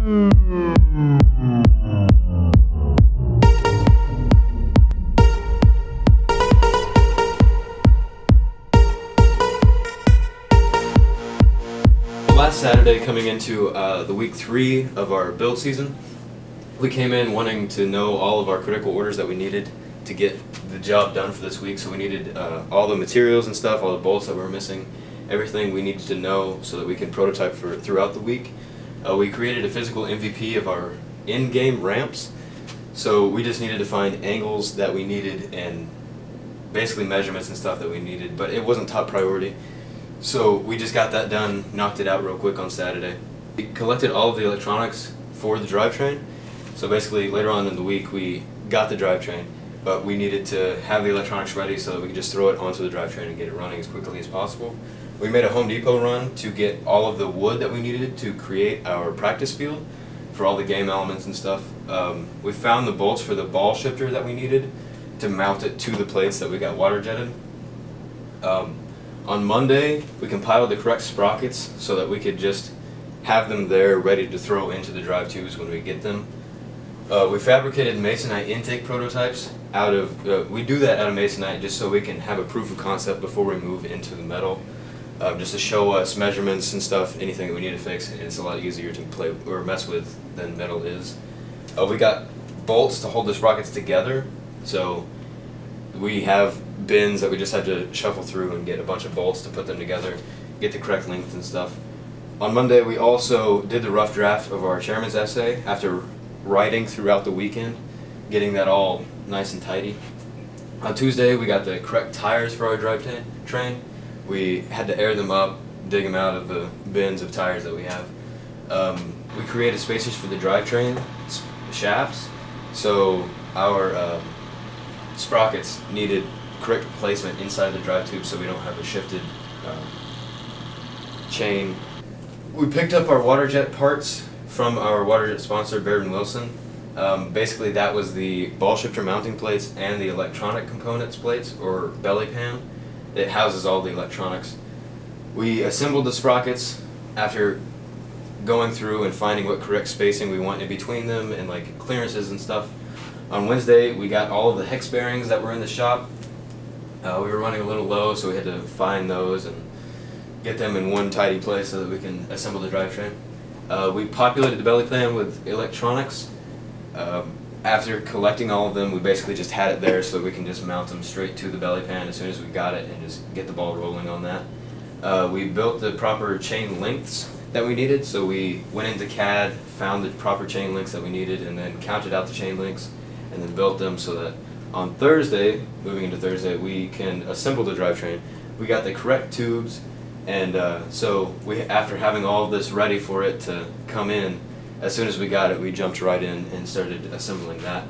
Last Saturday, coming into uh, the week three of our build season, we came in wanting to know all of our critical orders that we needed to get the job done for this week. So we needed uh, all the materials and stuff, all the bolts that we were missing, everything we needed to know so that we can prototype for throughout the week. Uh, we created a physical MVP of our in-game ramps. So we just needed to find angles that we needed and basically measurements and stuff that we needed, but it wasn't top priority. So we just got that done, knocked it out real quick on Saturday. We collected all of the electronics for the drivetrain. So basically later on in the week we got the drivetrain, but we needed to have the electronics ready so that we could just throw it onto the drivetrain and get it running as quickly as possible. We made a Home Depot run to get all of the wood that we needed to create our practice field for all the game elements and stuff. Um, we found the bolts for the ball shifter that we needed to mount it to the plates that we got water jetted. Um, on Monday, we compiled the correct sprockets so that we could just have them there ready to throw into the drive tubes when we get them. Uh, we fabricated masonite intake prototypes out of, uh, we do that out of masonite just so we can have a proof of concept before we move into the metal. Um, just to show us measurements and stuff, anything that we need to fix, and it's a lot easier to play or mess with than metal is. Uh, we got bolts to hold the sprockets together, so we have bins that we just had to shuffle through and get a bunch of bolts to put them together, get the correct length and stuff. On Monday, we also did the rough draft of our chairman's essay after writing throughout the weekend, getting that all nice and tidy. On Tuesday, we got the correct tires for our drive train. We had to air them up, dig them out of the bins of tires that we have. Um, we created spacers for the drivetrain shafts, so our um, sprockets needed correct placement inside the drive tube so we don't have a shifted um, chain. We picked up our water jet parts from our water jet sponsor, Baird & Wilson. Um, basically that was the ball shifter mounting plates and the electronic components plates, or belly pan. It houses all the electronics. We assembled the sprockets after going through and finding what correct spacing we want in between them and like clearances and stuff. On Wednesday, we got all of the hex bearings that were in the shop. Uh, we were running a little low, so we had to find those and get them in one tidy place so that we can assemble the drivetrain. Uh, we populated the belly pan with electronics. Um, after collecting all of them, we basically just had it there so we can just mount them straight to the belly pan as soon as we got it and just get the ball rolling on that. Uh, we built the proper chain lengths that we needed, so we went into CAD, found the proper chain links that we needed, and then counted out the chain links and then built them so that on Thursday, moving into Thursday, we can assemble the drivetrain. We got the correct tubes, and uh, so we, after having all this ready for it to come in, as soon as we got it, we jumped right in and started assembling that.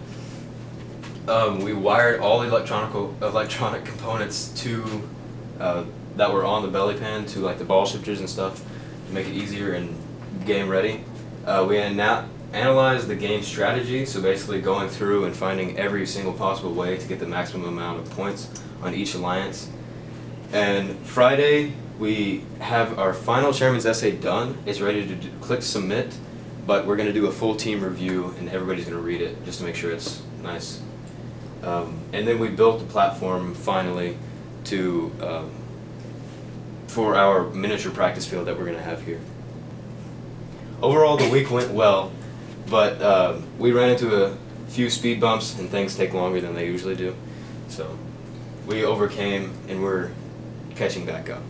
Um, we wired all the electronic electronic components to uh, that were on the belly pan to like the ball shifters and stuff to make it easier and game ready. Uh, we now analyze the game strategy, so basically going through and finding every single possible way to get the maximum amount of points on each alliance. And Friday, we have our final chairman's essay done. It's ready to click submit, but we're going to do a full team review and everybody's going to read it just to make sure it's nice. Um, and then we built the platform finally to um, for our miniature practice field that we're going to have here. Overall, the week went well. But uh, we ran into a few speed bumps and things take longer than they usually do. So we overcame and we're catching back up.